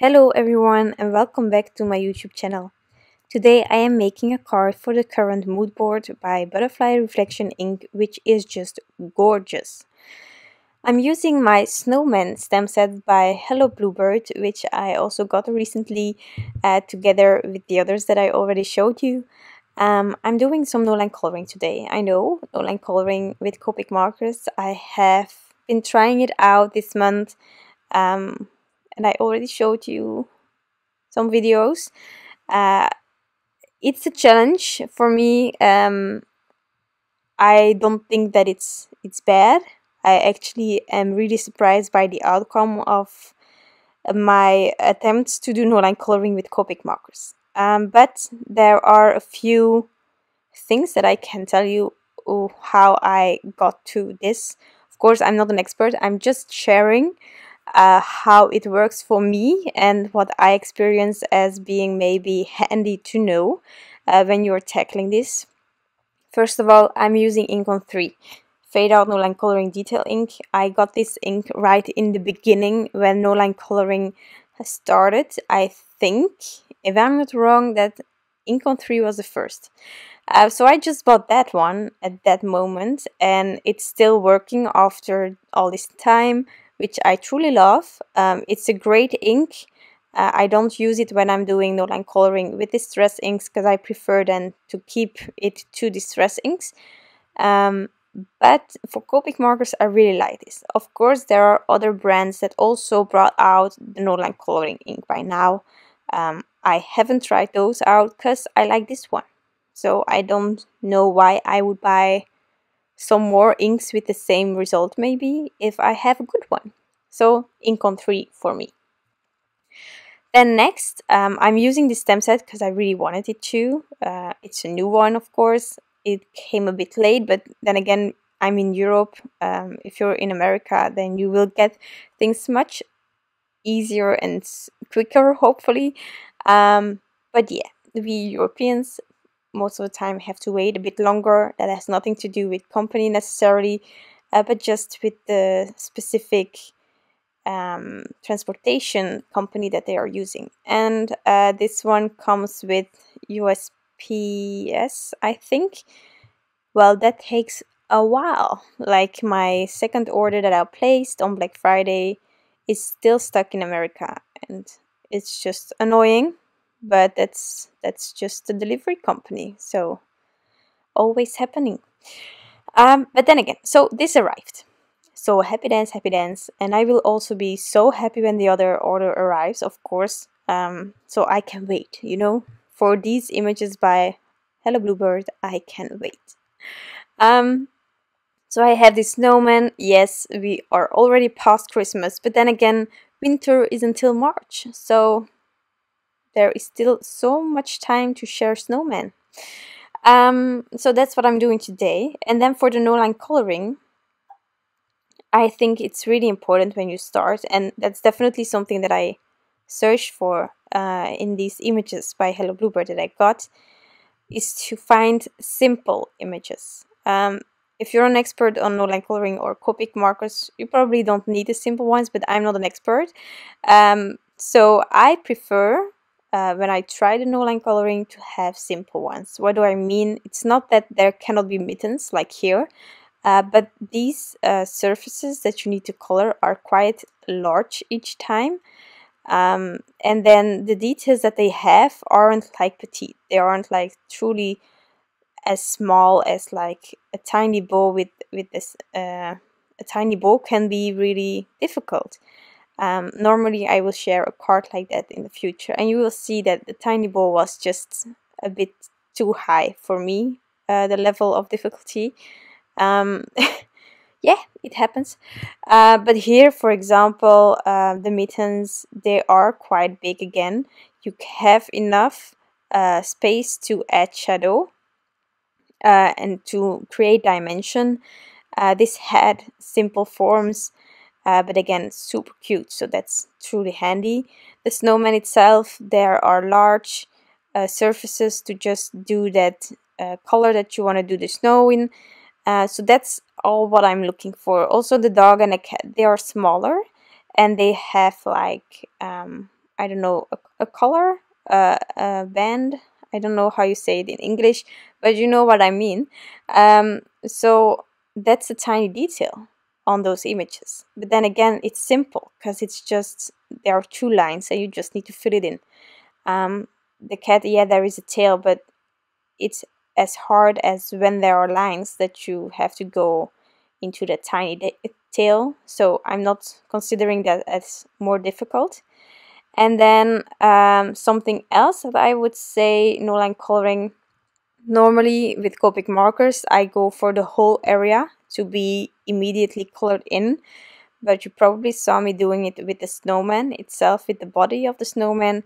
Hello everyone and welcome back to my YouTube channel. Today I am making a card for the current mood board by Butterfly Reflection ink which is just gorgeous. I'm using my snowman stamp set by Hello Bluebird which I also got recently uh, together with the others that I already showed you. Um, I'm doing some no line coloring today. I know no line coloring with Copic markers. I have been trying it out this month um, and I already showed you some videos. Uh, it's a challenge for me. Um, I don't think that it's it's bad. I actually am really surprised by the outcome of my attempts to do no line coloring with Copic markers. Um, but there are a few things that I can tell you oh, how I got to this. Of course, I'm not an expert. I'm just sharing uh, how it works for me and what I experience as being maybe handy to know uh, when you're tackling this. First of all, I'm using InkOn3. Fade out no line coloring detail ink. I got this ink right in the beginning when no line coloring started. I think, if I'm not wrong, that InkOn3 was the first. Uh, so I just bought that one at that moment and it's still working after all this time which I truly love. Um, it's a great ink. Uh, I don't use it when I'm doing no line coloring with distress inks because I prefer then to keep it to distress inks. Um, but for Copic markers, I really like this. Of course, there are other brands that also brought out the no line coloring ink by now. Um, I haven't tried those out because I like this one. So I don't know why I would buy some more inks with the same result maybe if I have a good one. So InkOn3 for me. Then next, um, I'm using this stamp set because I really wanted it to. Uh, it's a new one, of course. It came a bit late, but then again, I'm in Europe. Um, if you're in America, then you will get things much easier and quicker, hopefully. Um, but yeah, we Europeans most of the time have to wait a bit longer. That has nothing to do with company necessarily, uh, but just with the specific um, transportation company that they are using. And uh, this one comes with USPS, I think. Well, that takes a while. Like my second order that I placed on Black Friday is still stuck in America, and it's just annoying. But that's that's just the delivery company, so always happening. Um, but then again, so this arrived. So happy dance, happy dance. And I will also be so happy when the other order arrives, of course. Um, so I can wait, you know. For these images by Hello Bluebird, I can wait. Um, so I have this snowman. Yes, we are already past Christmas, but then again, winter is until March. So there is still so much time to share snowman. Um, so that's what I'm doing today. And then for the no line coloring, I think it's really important when you start, and that's definitely something that I searched for uh, in these images by Hello Bluebird that I got, is to find simple images. Um, if you're an expert on no-line coloring or Copic markers, you probably don't need the simple ones, but I'm not an expert. Um, so I prefer, uh, when I try the no-line coloring, to have simple ones. What do I mean? It's not that there cannot be mittens, like here, uh, but these uh, surfaces that you need to color are quite large each time. Um, and then the details that they have aren't like petite. They aren't like truly as small as like a tiny bow with with this. Uh, a tiny bow can be really difficult. Um, normally, I will share a card like that in the future, and you will see that the tiny ball was just a bit too high for me. Uh, the level of difficulty. Um, yeah, it happens. Uh, but here, for example, uh, the mittens, they are quite big again. You have enough uh, space to add shadow uh, and to create dimension. Uh, this had simple forms, uh, but again, super cute, so that's truly handy. The snowman itself, there are large surfaces to just do that color that you want to do the snow in. Uh, so that's all what I'm looking for. Also the dog and the cat, they are smaller and they have like um, I don't know, a, a color, uh, a band. I don't know how you say it in English, but you know what I mean. Um, so that's a tiny detail on those images. But then again, it's simple because it's just, there are two lines and you just need to fill it in. Um, the cat, yeah, there is a tail, but it's as hard as when there are lines that you have to go into the tiny tail. So I'm not considering that as more difficult. And then um, something else that I would say no line coloring. Normally with Copic markers, I go for the whole area to be immediately colored in. But you probably saw me doing it with the snowman itself, with the body of the snowman.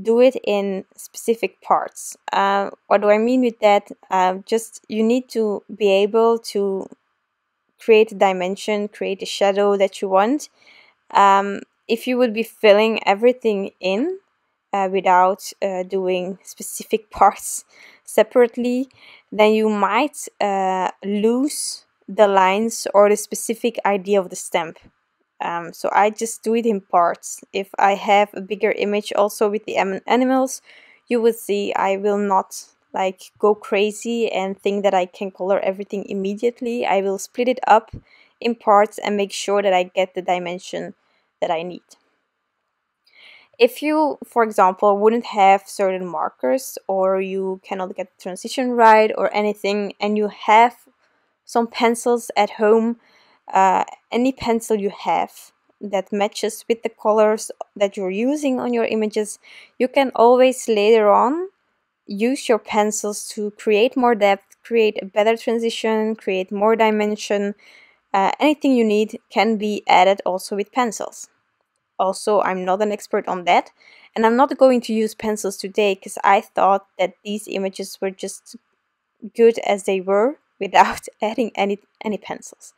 Do it in specific parts. Uh, what do I mean with that? Uh, just you need to be able to create a dimension, create a shadow that you want. Um, if you would be filling everything in uh, without uh, doing specific parts separately, then you might uh, lose the lines or the specific idea of the stamp. Um, so I just do it in parts. If I have a bigger image also with the animals, you will see I will not like go crazy and think that I can color everything immediately. I will split it up in parts and make sure that I get the dimension that I need. If you, for example, wouldn't have certain markers or you cannot get the transition right or anything and you have some pencils at home, uh, any pencil you have that matches with the colors that you're using on your images, you can always later on use your pencils to create more depth, create a better transition, create more dimension. Uh, anything you need can be added also with pencils. Also, I'm not an expert on that, and I'm not going to use pencils today because I thought that these images were just good as they were without adding any, any pencils.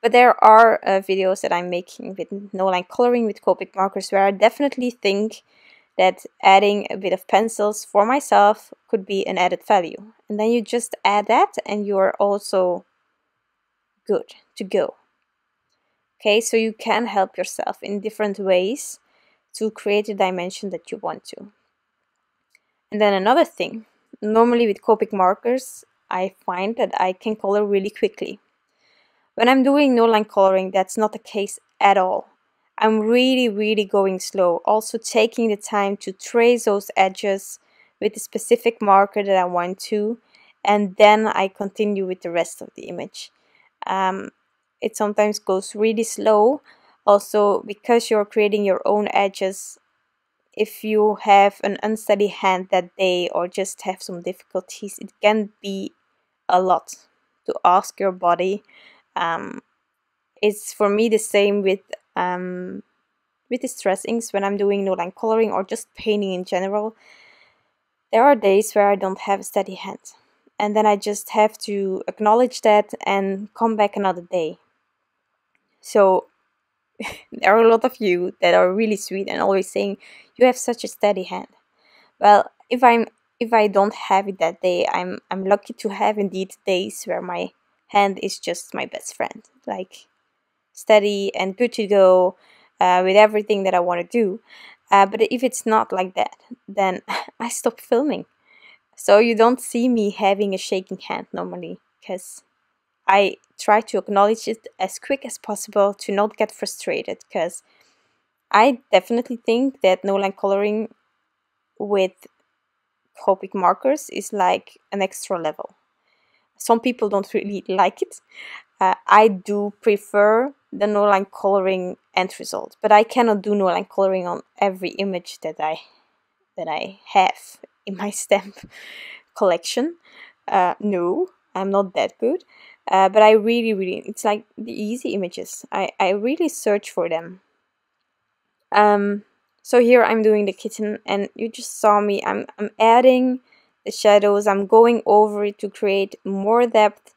But there are uh, videos that I'm making with no line coloring with Copic markers where I definitely think that adding a bit of pencils for myself could be an added value. And then you just add that and you're also good to go. Okay, so you can help yourself in different ways to create a dimension that you want to. And then another thing, normally with Copic markers, I find that I can color really quickly. When I'm doing no line coloring, that's not the case at all. I'm really, really going slow. Also taking the time to trace those edges with the specific marker that I want to, and then I continue with the rest of the image. Um, it sometimes goes really slow. Also, because you're creating your own edges, if you have an unsteady hand that day or just have some difficulties, it can be a lot to ask your body. Um, it's for me the same with um, with distress inks when I'm doing no line coloring or just painting in general. There are days where I don't have a steady hand, and then I just have to acknowledge that and come back another day. So there are a lot of you that are really sweet and always saying you have such a steady hand. Well, if I'm if I don't have it that day, I'm I'm lucky to have indeed days where my hand is just my best friend. Like steady and good to go uh, with everything that I want to do. Uh, but if it's not like that, then I stop filming. So you don't see me having a shaking hand normally because I try to acknowledge it as quick as possible to not get frustrated because I definitely think that no line coloring with Copic markers is like an extra level. Some people don't really like it. Uh, I do prefer the no line coloring end result. But I cannot do no line coloring on every image that I that I have in my stamp collection. Uh, no, I'm not that good. Uh, but I really, really, it's like the easy images. I, I really search for them. Um, so here I'm doing the kitten and you just saw me. I'm, I'm adding the shadows. I'm going over it to create more depth.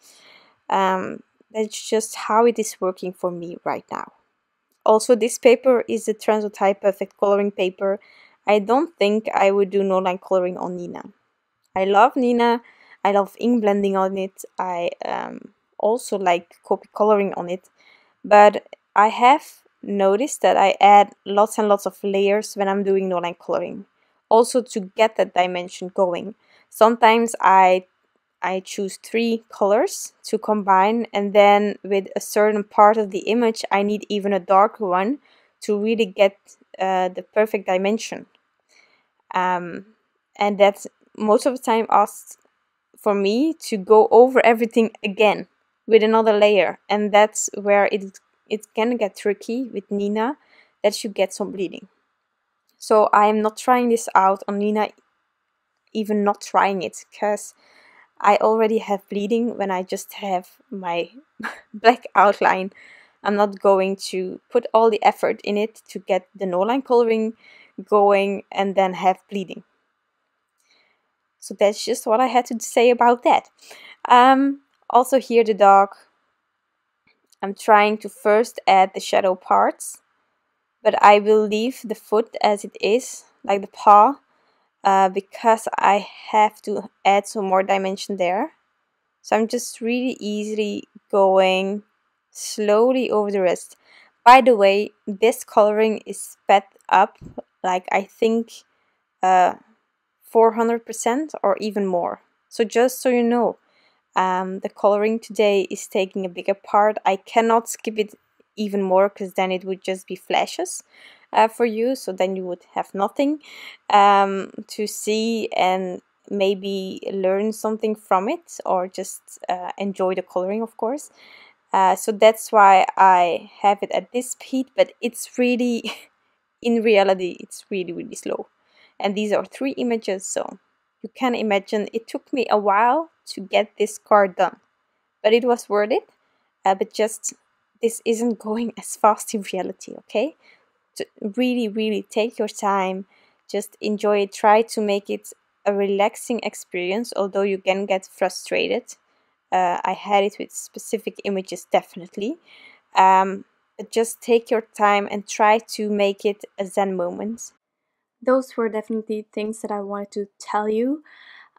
Um, that's just how it is working for me right now. Also, this paper is the Transotype Perfect Coloring paper. I don't think I would do no line coloring on Neenah. I love Neenah. I love ink blending on it. I um, also like Copic coloring on it. But I have noticed that I add lots and lots of layers when I'm doing no line coloring. Also to get that dimension going. Sometimes I I choose three colors to combine and then with a certain part of the image I need even a darker one to really get uh, the perfect dimension. Um, and that's most of the time asked for me to go over everything again with another layer and that's where it it can get tricky with Neenah that you get some bleeding. So I am not trying this out on Neenah even not trying it because I already have bleeding when I just have my black outline. I'm not going to put all the effort in it to get the no line coloring going and then have bleeding. So that's just what I had to say about that. Um, also here the dog. I'm trying to first add the shadow parts, but I will leave the foot as it is, like the paw, uh, because I have to add some more dimension there. So I'm just really easily going slowly over the rest. By the way, this coloring is sped up like I think uh, 400% or even more. So just so you know, um, the coloring today is taking a bigger part. I cannot skip it even more because then it would just be flashes uh, for you so then you would have nothing um, to see and maybe learn something from it or just uh, enjoy the coloring of course. Uh, so that's why I have it at this speed but it's really in reality it's really really slow. And these are three images so you can imagine. It took me a while to get this card done. But it was worth it uh, but just this isn't going as fast in reality okay? To really really take your time just enjoy it try to make it a relaxing experience although you can get frustrated. Uh, i had it with specific images definitely. Um, but just take your time and try to make it a zen moment. Those were definitely things that i wanted to tell you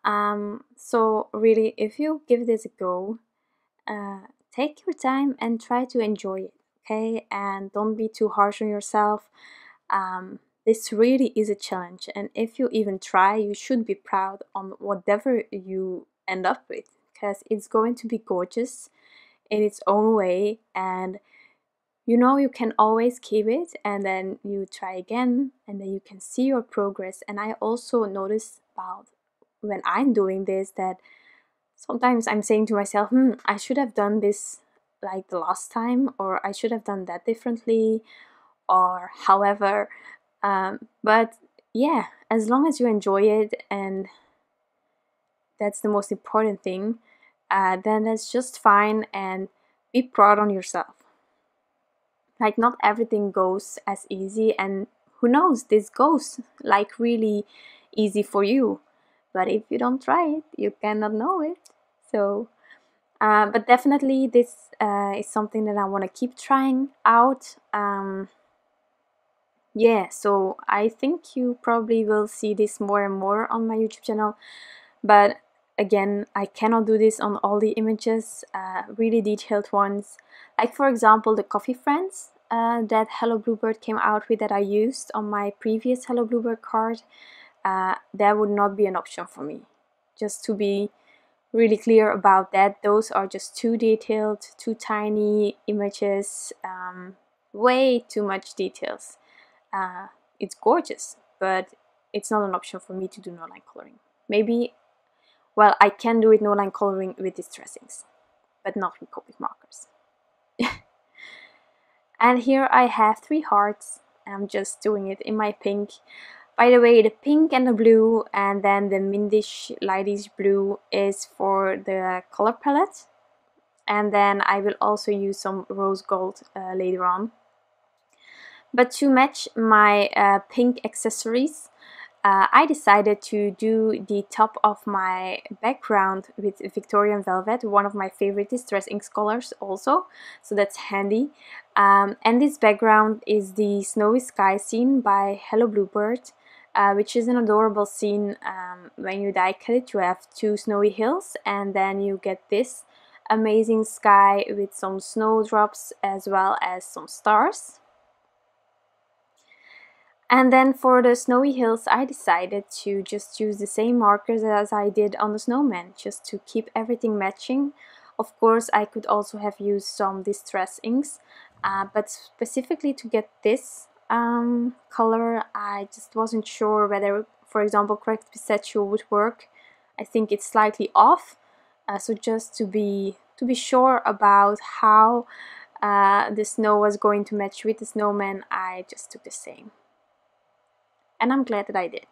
um, so really if you give this a go uh, take your time and try to enjoy it okay? And don't be too harsh on yourself. Um, this really is a challenge and if you even try you should be proud on whatever you end up with because it's going to be gorgeous in its own way and you know you can always keep it and then you try again and then you can see your progress. And i also noticed about when i'm doing this that sometimes i'm saying to myself hmm i should have done this like the last time or I should have done that differently or however um, but yeah as long as you enjoy it and that's the most important thing uh, then that's just fine and be proud on yourself. Like not everything goes as easy and who knows this goes like really easy for you but if you don't try it you cannot know it so uh, but definitely this uh, is something that I want to keep trying out. Um, yeah, so I think you probably will see this more and more on my YouTube channel. But again, I cannot do this on all the images, uh, really detailed ones. Like for example, the coffee friends uh, that Hello Bluebird came out with that I used on my previous Hello Bluebird card. Uh, that would not be an option for me. Just to be really clear about that. Those are just too detailed, too tiny images, um, way too much details. Uh, it's gorgeous, but it's not an option for me to do no-line coloring. Maybe, well, I can do it no-line coloring with distress inks, but not with Copic markers. and here I have three hearts. I'm just doing it in my pink. By the way, the pink and the blue and then the mintish lightish blue is for the color palette. And then I will also use some rose gold uh, later on. But to match my uh, pink accessories, uh, I decided to do the top of my background with Victorian Velvet, one of my favorite distress ink colors also, so that's handy. Um, and this background is the Snowy Sky scene by Hello Bluebird uh, which is an adorable scene um, when you die cut it you have two snowy hills and then you get this amazing sky with some snowdrops as well as some stars And then for the snowy hills, I decided to just use the same markers as I did on the snowman, just to keep everything matching. Of course, I could also have used some distress inks, uh, but specifically to get this um, color, I just wasn't sure whether, for example, cracked pistachio would work. I think it's slightly off, uh, so just to be to be sure about how uh, the snow was going to match with the snowman, I just took the same and I'm glad that I did.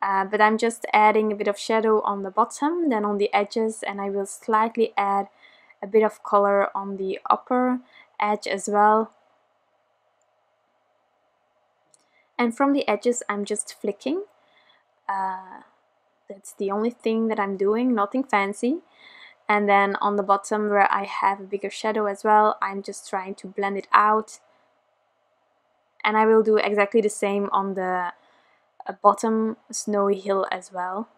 Uh, but I'm just adding a bit of shadow on the bottom, then on the edges, and I will slightly add a bit of color on the upper edge as well. And from the edges, I'm just flicking. Uh, that's the only thing that I'm doing, nothing fancy. And then on the bottom where I have a bigger shadow as well, I'm just trying to blend it out and I will do exactly the same on the uh, bottom snowy hill as well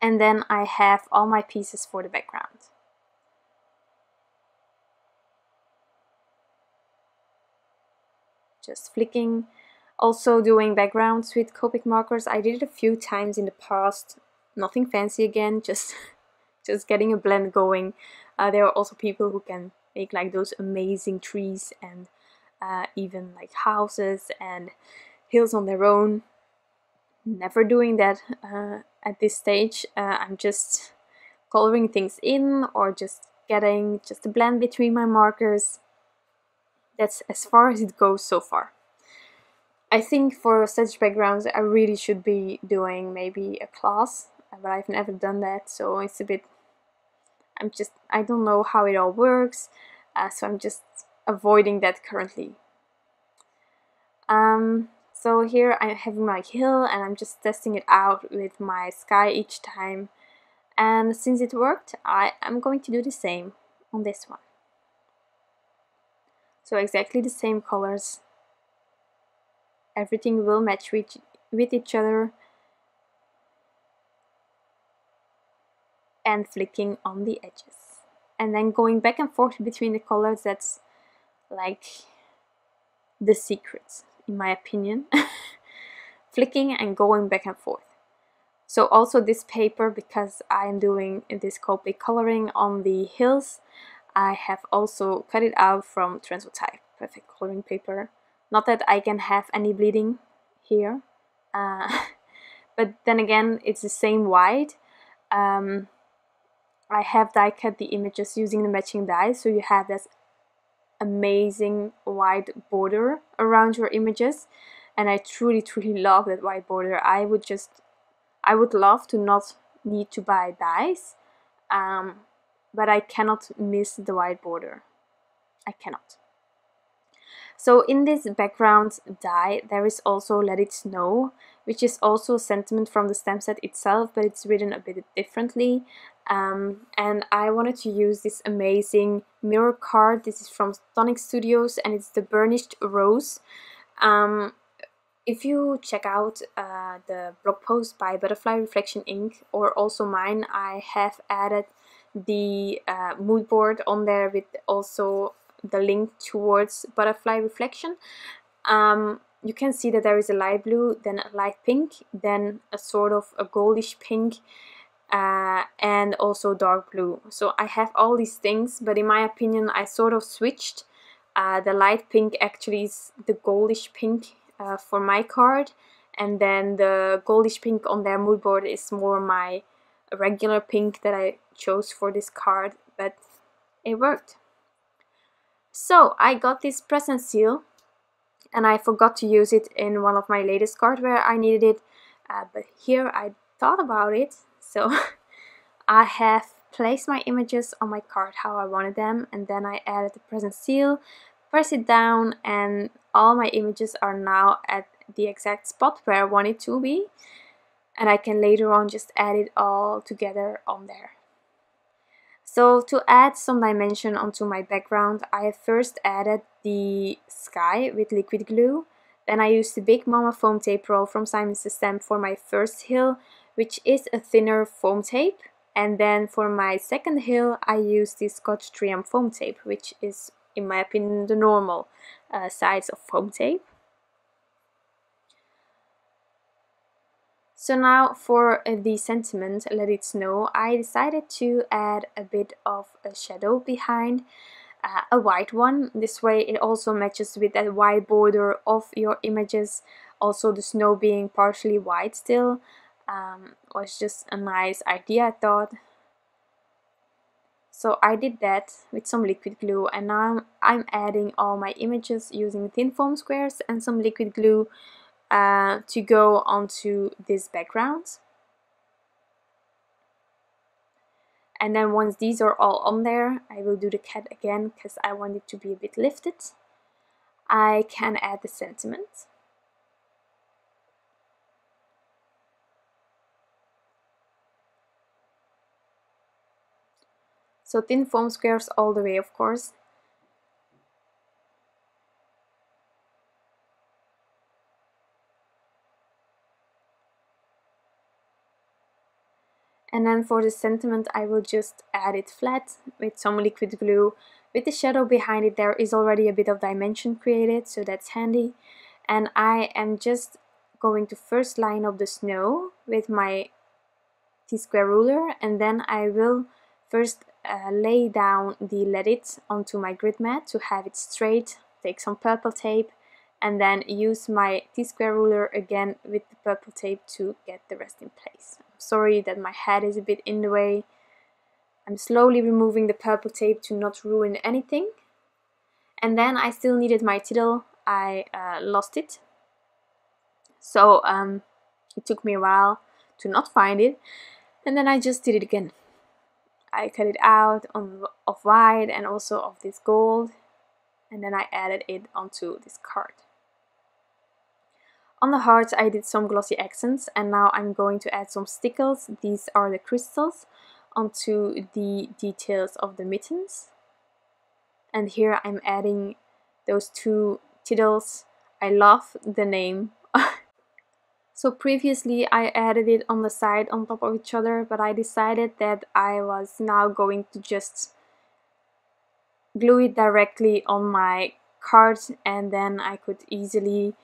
and then I have all my pieces for the background just flicking also doing backgrounds with Copic markers I did it a few times in the past nothing fancy again just just getting a blend going uh, there are also people who can make like those amazing trees and uh, even like houses and hills on their own. Never doing that uh, at this stage. Uh, I'm just coloring things in or just getting just a blend between my markers. That's as far as it goes so far. I think for such backgrounds I really should be doing maybe a class, but I've never done that, so it's a bit. I'm just I don't know how it all works, uh, so I'm just avoiding that currently. Um, so here I have my hill and I'm just testing it out with my sky each time. And since it worked, I am going to do the same on this one. So exactly the same colors. Everything will match with, with each other. And flicking on the edges. And then going back and forth between the colors, that's like the secret, in my opinion. Flicking and going back and forth. So also this paper, because I am doing this Copic coloring on the hills, I have also cut it out from Transotype perfect coloring paper. Not that I can have any bleeding here, uh, but then again, it's the same white. Um, I have die cut the images using the matching dies, so you have this amazing white border around your images and I truly truly love that white border I would just I would love to not need to buy dies um, but I cannot miss the white border. I cannot. So in this background die there is also Let It Snow which is also a sentiment from the stamp set itself but it's written a bit differently. Um, and I wanted to use this amazing mirror card. This is from Tonic Studios and it's the Burnished Rose. Um, if you check out uh, the blog post by Butterfly Reflection Ink or also mine I have added the uh, mood board on there with also the link towards butterfly reflection. Um, you can see that there is a light blue then a light pink then a sort of a goldish pink uh, and also dark blue. So I have all these things but in my opinion I sort of switched uh, the light pink actually is the goldish pink uh, for my card and then the goldish pink on their mood board is more my regular pink that I chose for this card but it worked so I got this Press'n Seal and I forgot to use it in one of my latest cards where I needed it uh, but here I thought about it so I have placed my images on my card how I wanted them and then I added the Press'n Seal press it down and all my images are now at the exact spot where I want it to be and I can later on just add it all together on there. So to add some dimension onto my background, I first added the sky with liquid glue. Then I used the Big Momma foam tape roll from Simon Says Stamp for my first hill, which is a thinner foam tape. And then for my second hill, I used the Scotch 3M foam tape, which is, in my opinion, the normal uh, size of foam tape. So now for uh, the sentiment, Let It Snow, I decided to add a bit of a shadow behind uh, a white one. This way it also matches with that white border of your images. Also the snow being partially white still um, was just a nice idea I thought. So I did that with some liquid glue and now I'm adding all my images using thin foam squares and some liquid glue uh, to go onto this background. And then once these are all on there, I will do the cat again because I want it to be a bit lifted. I can add the sentiment. So thin foam squares all the way, of course. And then for the sentiment I will just add it flat with some liquid glue with the shadow behind it there is already a bit of dimension created so that's handy and I am just going to first line up the snow with my T-square ruler and then I will first uh, lay down the let it onto my grid mat to have it straight take some purple tape and then use my T-square ruler again with the purple tape to get the rest in place. Sorry that my head is a bit in the way. I'm slowly removing the purple tape to not ruin anything. And then I still needed my tittle. I uh, lost it. So um, it took me a while to not find it. And then I just did it again. I cut it out on, of white and also of this gold. And then I added it onto this card. On the heart I did some glossy accents and now I'm going to add some stickles, these are the crystals, onto the details of the mittens. And here I'm adding those two tittles. I love the name. so previously I added it on the side on top of each other, but I decided that I was now going to just glue it directly on my card and then I could easily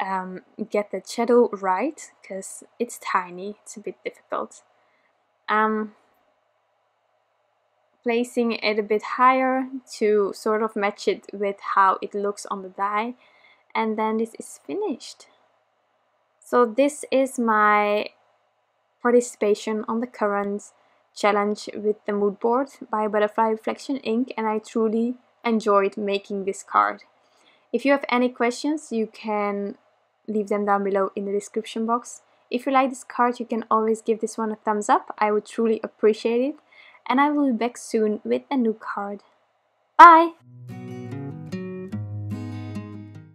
um, get the shadow right because it's tiny, it's a bit difficult. Um, placing it a bit higher to sort of match it with how it looks on the die and then this is finished. So this is my participation on the current challenge with the mood board by Butterfly Reflection Ink and I truly enjoyed making this card. If you have any questions you can leave them down below in the description box. If you like this card, you can always give this one a thumbs up. I would truly appreciate it. And I will be back soon with a new card. Bye!